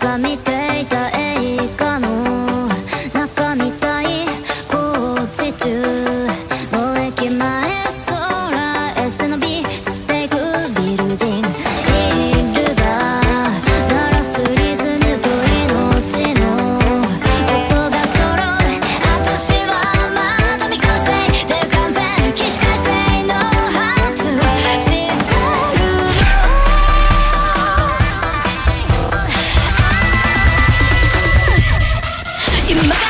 got me. my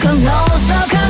Come on, so come